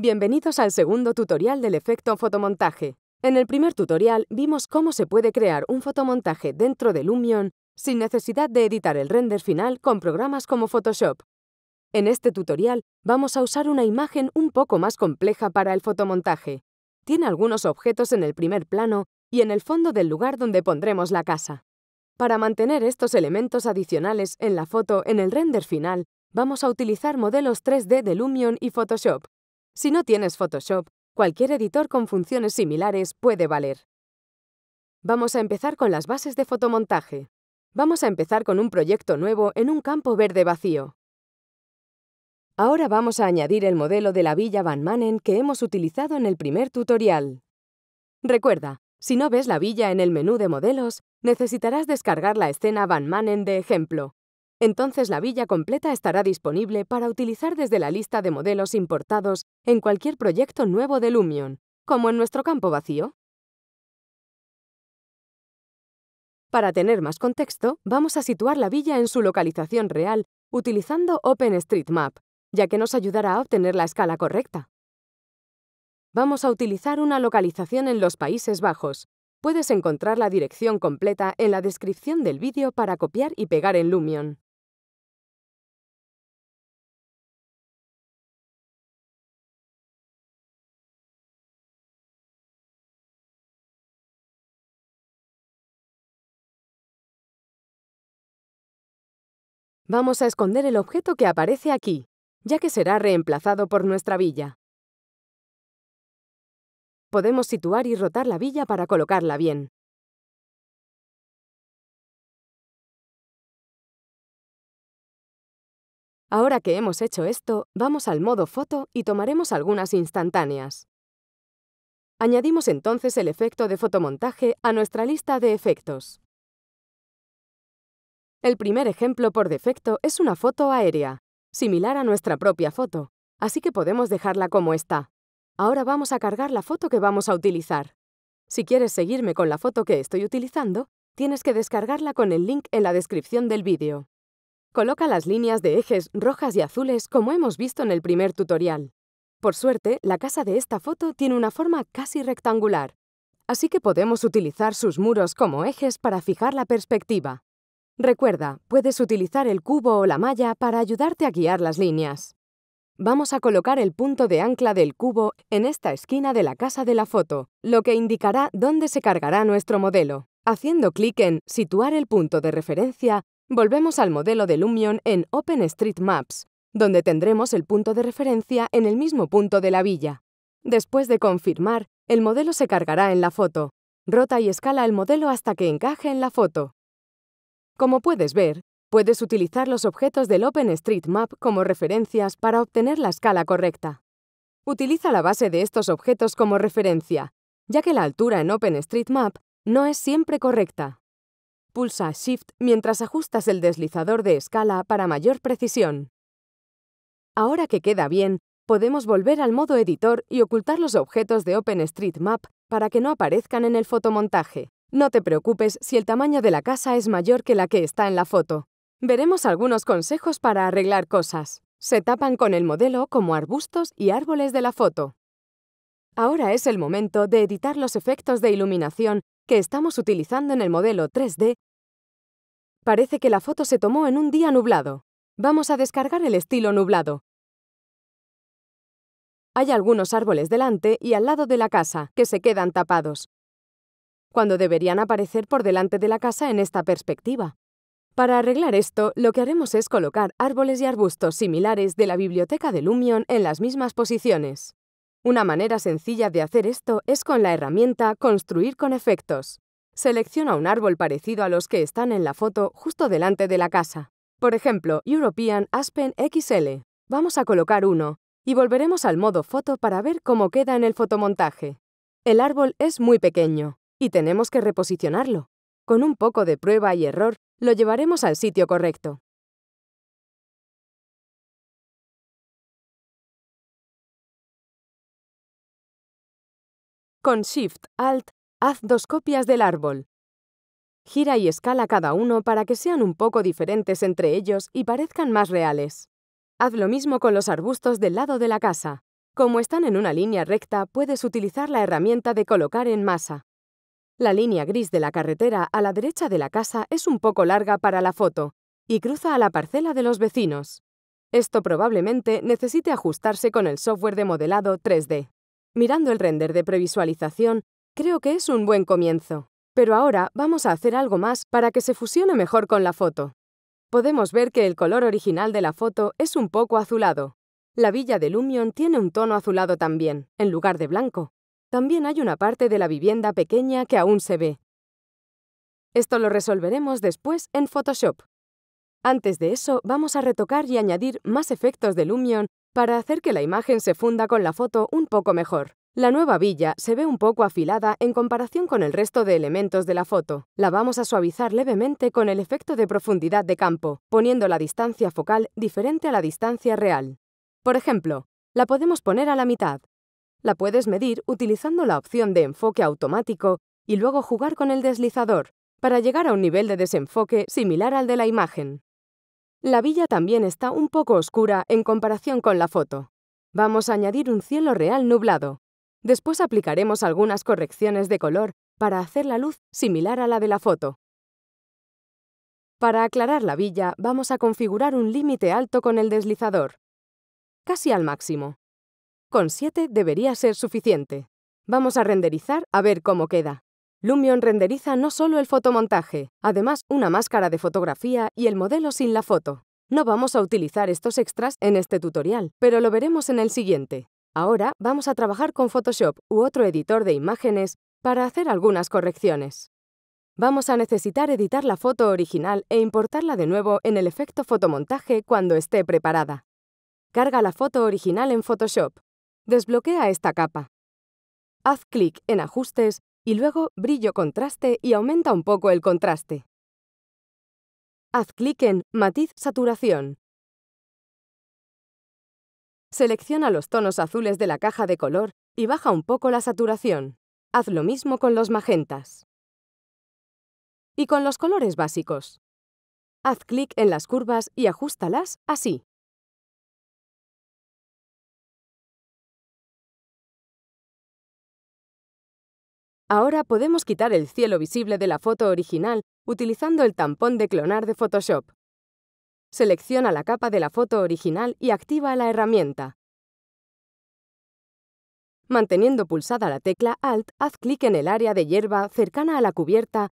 Bienvenidos al segundo tutorial del efecto fotomontaje. En el primer tutorial vimos cómo se puede crear un fotomontaje dentro de Lumion sin necesidad de editar el render final con programas como Photoshop. En este tutorial vamos a usar una imagen un poco más compleja para el fotomontaje. Tiene algunos objetos en el primer plano y en el fondo del lugar donde pondremos la casa. Para mantener estos elementos adicionales en la foto en el render final, vamos a utilizar modelos 3D de Lumion y Photoshop. Si no tienes Photoshop, cualquier editor con funciones similares puede valer. Vamos a empezar con las bases de fotomontaje. Vamos a empezar con un proyecto nuevo en un campo verde vacío. Ahora vamos a añadir el modelo de la Villa Van Manen que hemos utilizado en el primer tutorial. Recuerda, si no ves la villa en el menú de modelos, necesitarás descargar la escena Van Manen de ejemplo. Entonces la villa completa estará disponible para utilizar desde la lista de modelos importados en cualquier proyecto nuevo de Lumion, como en nuestro campo vacío. Para tener más contexto, vamos a situar la villa en su localización real utilizando OpenStreetMap, ya que nos ayudará a obtener la escala correcta. Vamos a utilizar una localización en los Países Bajos. Puedes encontrar la dirección completa en la descripción del vídeo para copiar y pegar en Lumion. Vamos a esconder el objeto que aparece aquí, ya que será reemplazado por nuestra villa. Podemos situar y rotar la villa para colocarla bien. Ahora que hemos hecho esto, vamos al modo foto y tomaremos algunas instantáneas. Añadimos entonces el efecto de fotomontaje a nuestra lista de efectos. El primer ejemplo por defecto es una foto aérea, similar a nuestra propia foto, así que podemos dejarla como está. Ahora vamos a cargar la foto que vamos a utilizar. Si quieres seguirme con la foto que estoy utilizando, tienes que descargarla con el link en la descripción del vídeo. Coloca las líneas de ejes rojas y azules como hemos visto en el primer tutorial. Por suerte, la casa de esta foto tiene una forma casi rectangular, así que podemos utilizar sus muros como ejes para fijar la perspectiva. Recuerda, puedes utilizar el cubo o la malla para ayudarte a guiar las líneas. Vamos a colocar el punto de ancla del cubo en esta esquina de la casa de la foto, lo que indicará dónde se cargará nuestro modelo. Haciendo clic en Situar el punto de referencia, volvemos al modelo de Lumion en OpenStreetMaps, donde tendremos el punto de referencia en el mismo punto de la villa. Después de confirmar, el modelo se cargará en la foto. Rota y escala el modelo hasta que encaje en la foto. Como puedes ver, puedes utilizar los objetos del OpenStreetMap como referencias para obtener la escala correcta. Utiliza la base de estos objetos como referencia, ya que la altura en OpenStreetMap no es siempre correcta. Pulsa Shift mientras ajustas el deslizador de escala para mayor precisión. Ahora que queda bien, podemos volver al modo editor y ocultar los objetos de OpenStreetMap para que no aparezcan en el fotomontaje. No te preocupes si el tamaño de la casa es mayor que la que está en la foto. Veremos algunos consejos para arreglar cosas. Se tapan con el modelo como arbustos y árboles de la foto. Ahora es el momento de editar los efectos de iluminación que estamos utilizando en el modelo 3D. Parece que la foto se tomó en un día nublado. Vamos a descargar el estilo nublado. Hay algunos árboles delante y al lado de la casa que se quedan tapados cuando deberían aparecer por delante de la casa en esta perspectiva. Para arreglar esto, lo que haremos es colocar árboles y arbustos similares de la biblioteca de Lumion en las mismas posiciones. Una manera sencilla de hacer esto es con la herramienta Construir con efectos. Selecciona un árbol parecido a los que están en la foto justo delante de la casa. Por ejemplo, European Aspen XL. Vamos a colocar uno, y volveremos al modo foto para ver cómo queda en el fotomontaje. El árbol es muy pequeño, y tenemos que reposicionarlo. Con un poco de prueba y error, lo llevaremos al sitio correcto. Con Shift Alt, haz dos copias del árbol. Gira y escala cada uno para que sean un poco diferentes entre ellos y parezcan más reales. Haz lo mismo con los arbustos del lado de la casa. Como están en una línea recta, puedes utilizar la herramienta de colocar en masa. La línea gris de la carretera a la derecha de la casa es un poco larga para la foto y cruza a la parcela de los vecinos. Esto probablemente necesite ajustarse con el software de modelado 3D. Mirando el render de previsualización, creo que es un buen comienzo. Pero ahora vamos a hacer algo más para que se fusione mejor con la foto. Podemos ver que el color original de la foto es un poco azulado. La villa de Lumion tiene un tono azulado también, en lugar de blanco. También hay una parte de la vivienda pequeña que aún se ve. Esto lo resolveremos después en Photoshop. Antes de eso, vamos a retocar y añadir más efectos de Lumion para hacer que la imagen se funda con la foto un poco mejor. La nueva villa se ve un poco afilada en comparación con el resto de elementos de la foto. La vamos a suavizar levemente con el efecto de profundidad de campo, poniendo la distancia focal diferente a la distancia real. Por ejemplo, la podemos poner a la mitad, la puedes medir utilizando la opción de enfoque automático y luego jugar con el deslizador para llegar a un nivel de desenfoque similar al de la imagen. La villa también está un poco oscura en comparación con la foto. Vamos a añadir un cielo real nublado. Después aplicaremos algunas correcciones de color para hacer la luz similar a la de la foto. Para aclarar la villa, vamos a configurar un límite alto con el deslizador, casi al máximo. Con 7 debería ser suficiente. Vamos a renderizar a ver cómo queda. Lumion renderiza no solo el fotomontaje, además una máscara de fotografía y el modelo sin la foto. No vamos a utilizar estos extras en este tutorial, pero lo veremos en el siguiente. Ahora vamos a trabajar con Photoshop u otro editor de imágenes para hacer algunas correcciones. Vamos a necesitar editar la foto original e importarla de nuevo en el efecto fotomontaje cuando esté preparada. Carga la foto original en Photoshop. Desbloquea esta capa. Haz clic en Ajustes y luego Brillo Contraste y aumenta un poco el contraste. Haz clic en Matiz Saturación. Selecciona los tonos azules de la caja de color y baja un poco la saturación. Haz lo mismo con los magentas. Y con los colores básicos. Haz clic en las curvas y ajustalas así. Ahora podemos quitar el cielo visible de la foto original utilizando el tampón de clonar de Photoshop. Selecciona la capa de la foto original y activa la herramienta. Manteniendo pulsada la tecla Alt, haz clic en el área de hierba cercana a la cubierta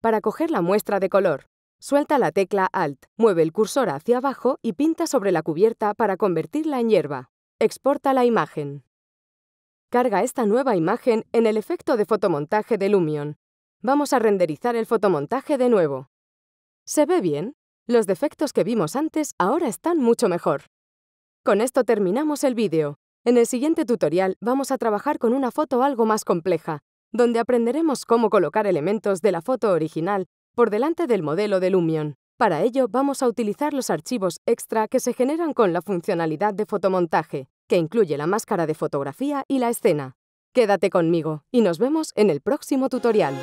para coger la muestra de color. Suelta la tecla Alt, mueve el cursor hacia abajo y pinta sobre la cubierta para convertirla en hierba. Exporta la imagen. Carga esta nueva imagen en el efecto de fotomontaje de Lumion. Vamos a renderizar el fotomontaje de nuevo. ¿Se ve bien? Los defectos que vimos antes ahora están mucho mejor. Con esto terminamos el vídeo. En el siguiente tutorial vamos a trabajar con una foto algo más compleja, donde aprenderemos cómo colocar elementos de la foto original por delante del modelo de Lumion. Para ello vamos a utilizar los archivos extra que se generan con la funcionalidad de fotomontaje que incluye la máscara de fotografía y la escena. Quédate conmigo y nos vemos en el próximo tutorial.